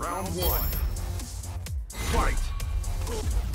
Round one. Fight!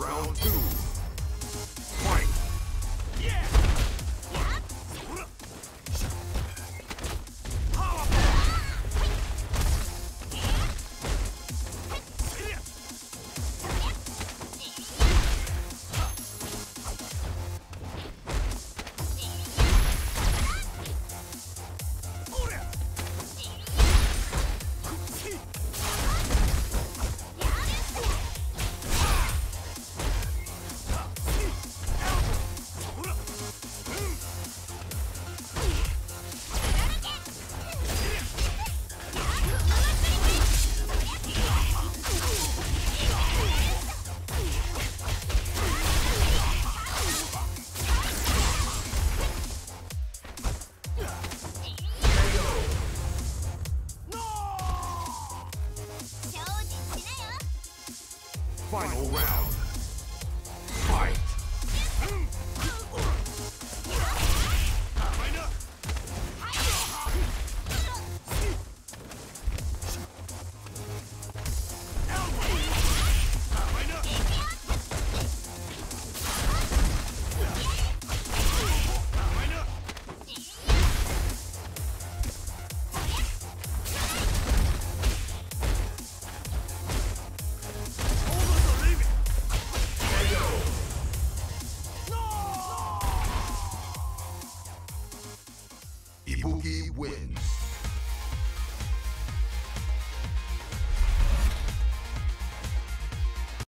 Round two. Final round.